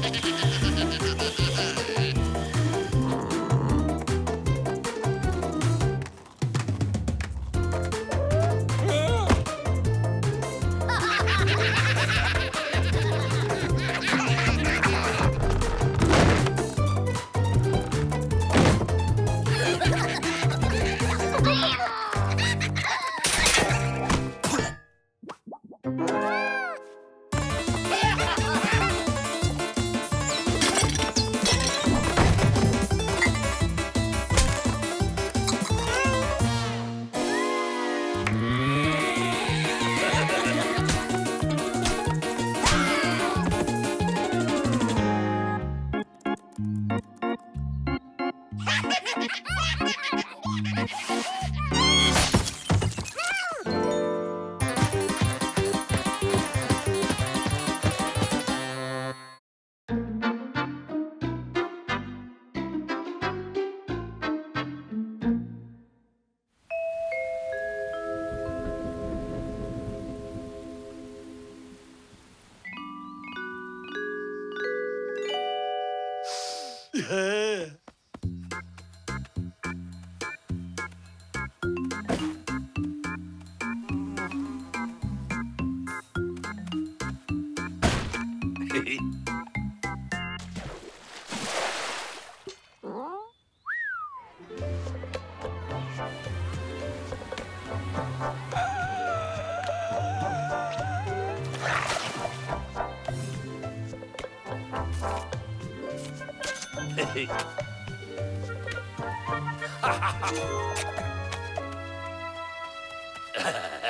ハハハハハ! Yeah.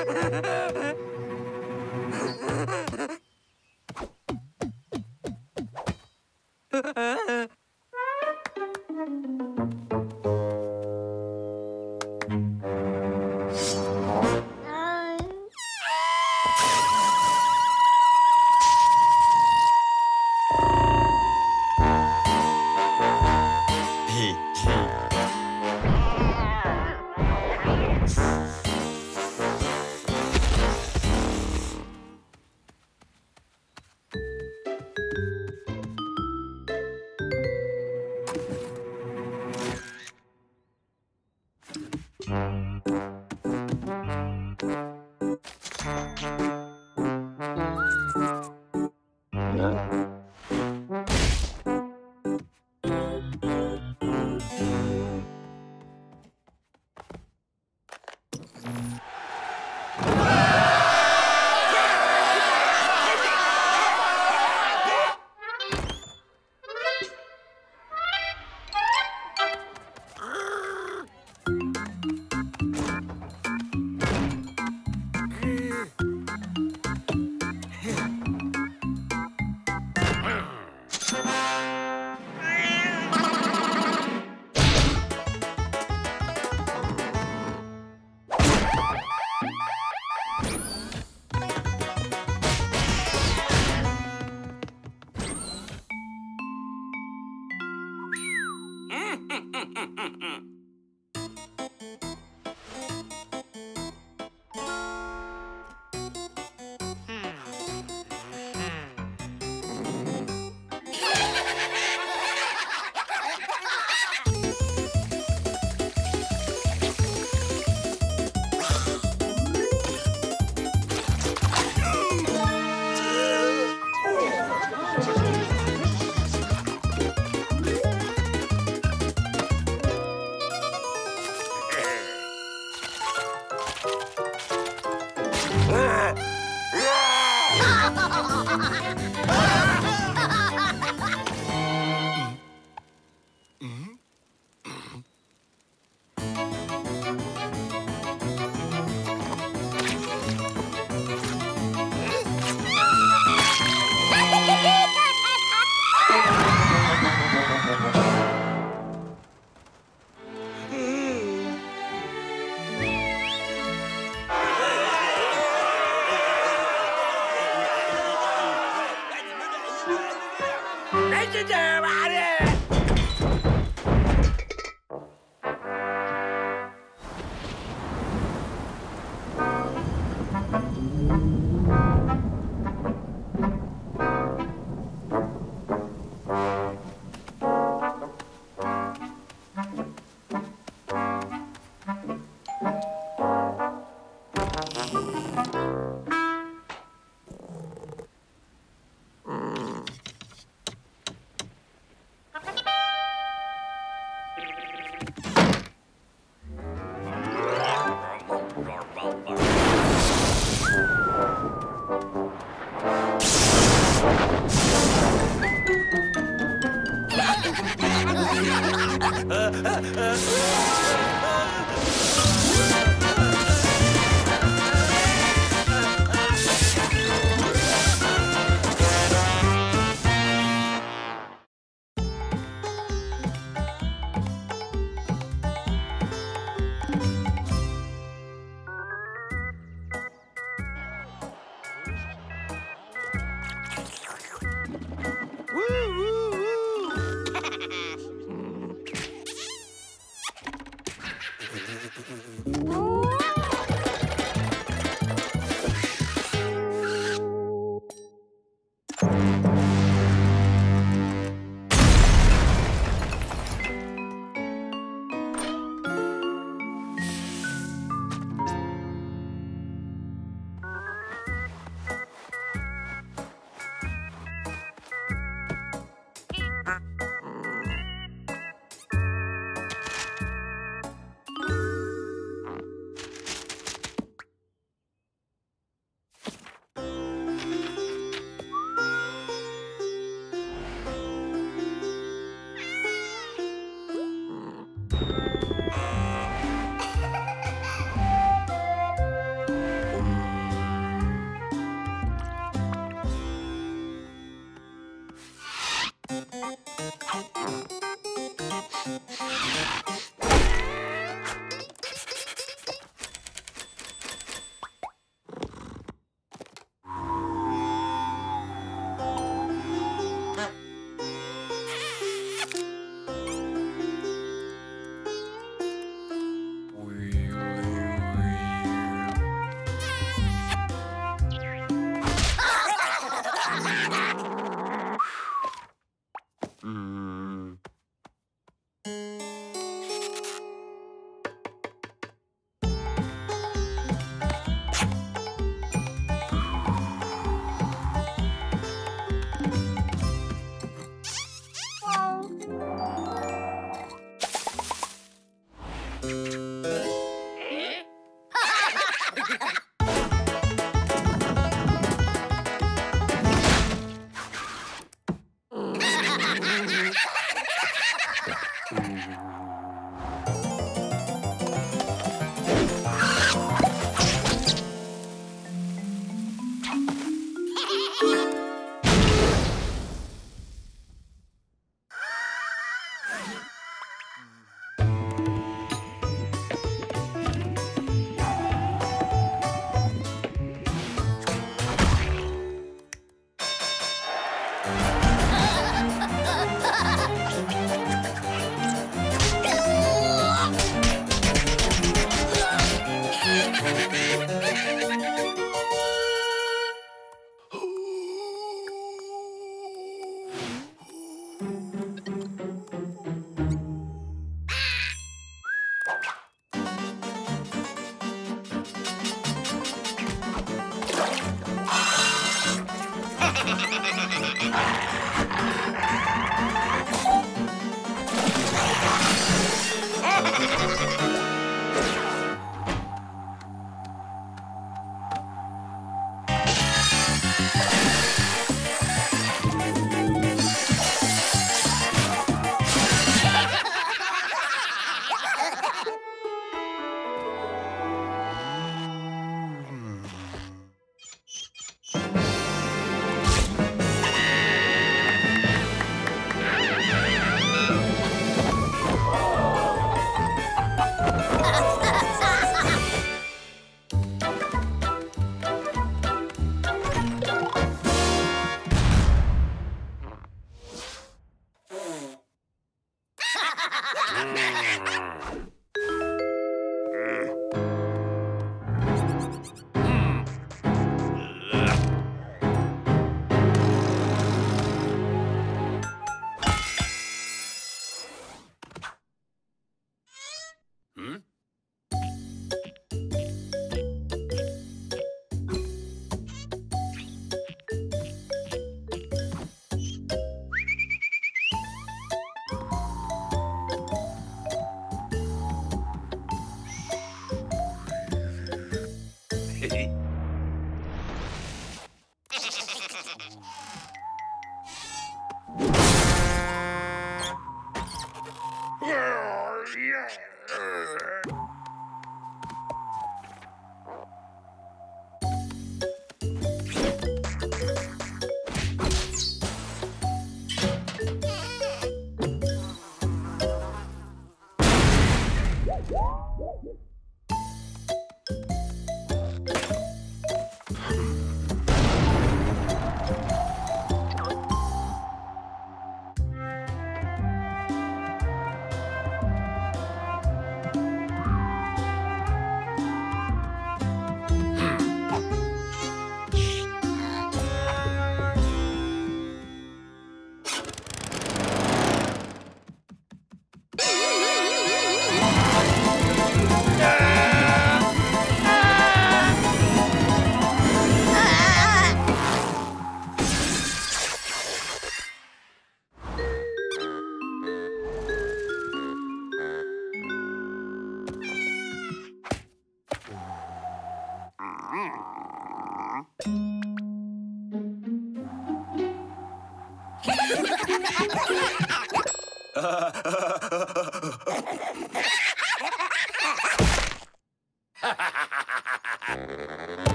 Ha ha ha ha ha!